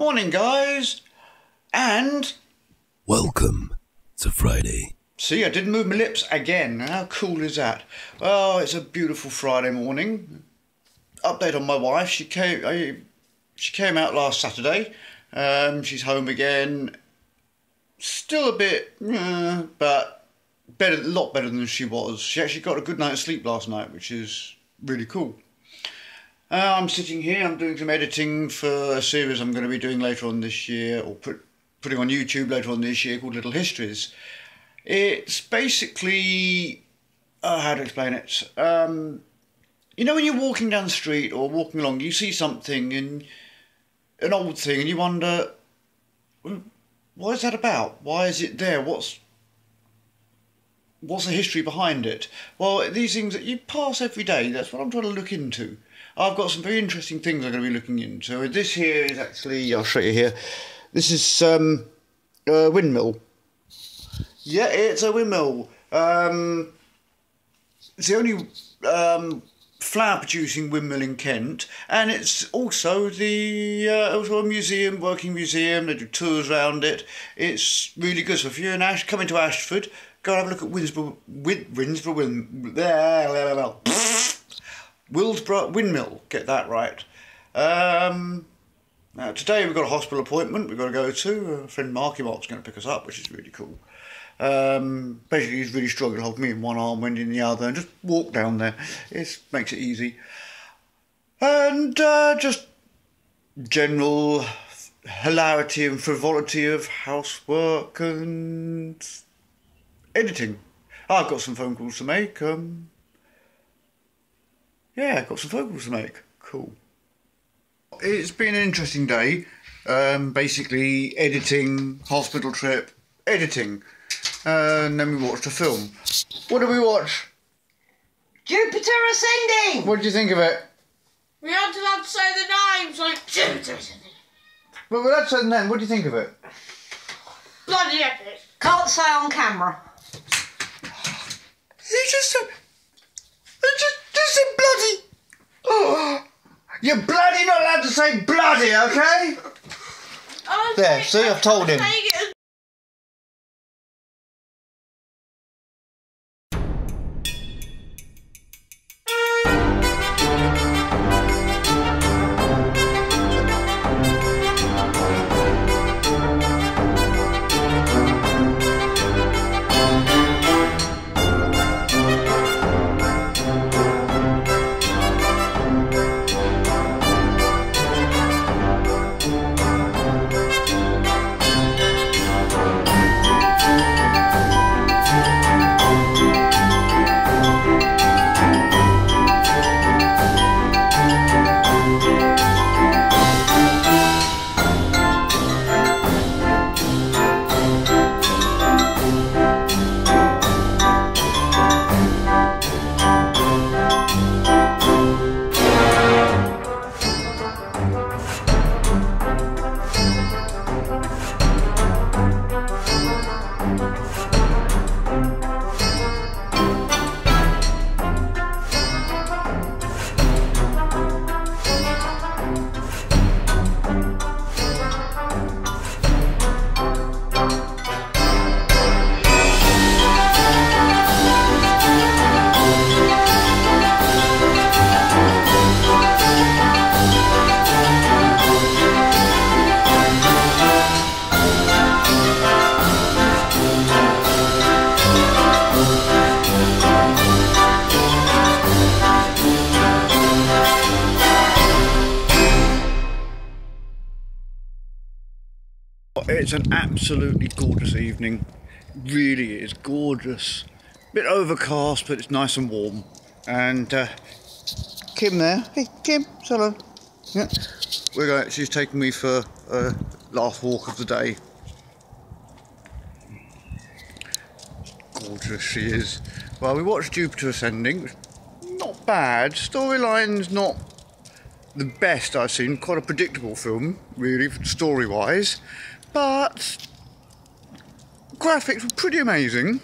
Morning, guys. And Welcome to Friday. see, I didn't move my lips again. How cool is that? Oh, it's a beautiful Friday morning. Update on my wife. She came. I, she came out last Saturday. Um, she's home again. Still a bit, uh, but better, a lot better than she was. She actually got a good night's sleep last night, which is really cool. Uh, I'm sitting here. I'm doing some editing for a series I'm going to be doing later on this year, or put, putting on YouTube later on this year, called Little Histories. It's basically, uh, how to explain it? Um, you know, when you're walking down the street or walking along, you see something and an old thing, and you wonder, "Hmm, what is that about? Why is it there? What's what's the history behind it? Well, these things that you pass every day, that's what I'm trying to look into. I've got some very interesting things I'm going to be looking into. This here is actually, I'll show you here. This is um, a windmill. Yeah, it's a windmill. Um, it's the only um, flour producing windmill in Kent, and it's also the uh, also a museum, working museum. They do tours around it. It's really good. So if you're in Ash, coming into Ashford, go and have a look at Winsborough, Win, Winsborough, Win, Willesborough Windmill. Get that right. Um, now today we've got a hospital appointment we've got to go to. A friend Marky Mark's going to pick us up, which is really cool. Um, basically, he's really struggling to hold me in one arm, Wendy in the other, and just walk down there. It makes it easy. And uh, just general hilarity and frivolity of housework and editing. I've got some phone calls to make. Um, yeah, I've got some phone calls to make. Cool. It's been an interesting day. Um, basically, editing, hospital trip, editing. Uh, and then we watched a film. What did we watch? Jupiter ascending! What did you think of it? We aren't allowed to say the names like Jupiter ascending. Well, well that's it then. What do you think of it? Bloody epic. Can't say on camera. You just said. You just, said bloody. Oh, you're bloody not allowed to say bloody, okay? I'm There, see, I've told him. It's an absolutely gorgeous evening. Really is gorgeous. Bit overcast, but it's nice and warm. And uh, Kim there. Hey, Kim. Hello. Yeah. We're going. She's taking me for a last walk of the day. Gorgeous she is. Well, we watched Jupiter Ascending. Not bad. Storyline's not the best I've seen. Quite a predictable film, really, story wise. But graphics were pretty amazing.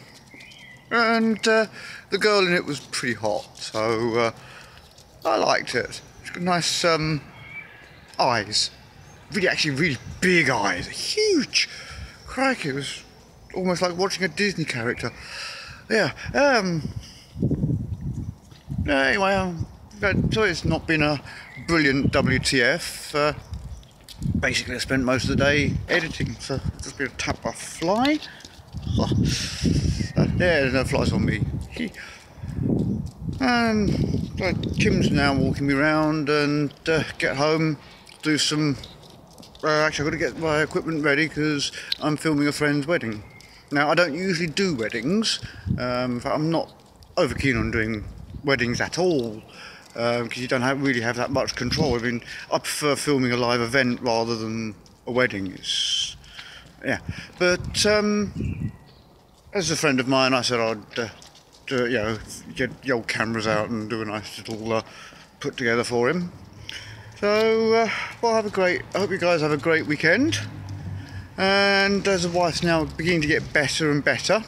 And uh, the girl in it was pretty hot, so uh, I liked it. She's got nice um, eyes. really, actually, really big eyes, huge. Crikey, it was almost like watching a Disney character. Yeah. Um. Anyway, um, so it's not been a brilliant WTF. Uh, basically, I spent most of the day editing, so just been tap a fly. Oh, uh, there's no flies on me. And uh, Kim's now walking me around and uh, get home, do some. Uh, actually, I've got to get my equipment ready because I'm filming a friend's wedding. Now, I don't usually do weddings. Um, I'm not over keen on doing weddings at all because you don't have, really have that much control. I mean, I prefer filming a live event rather than a wedding. It's yeah, but um, as a friend of mine, I said I'd uh, do, you know get the old cameras out and do a nice little uh, put together for him. So uh, well, have a great. I hope you guys have a great weekend. And as the wife's now beginning to get better and better,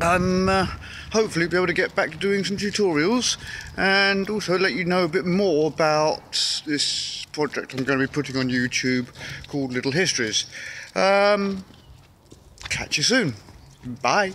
I'm uh, hopefully be able to get back to doing some tutorials and also let you know a bit more about this project I'm going to be putting on YouTube called Little Histories. Um, catch you soon. Bye.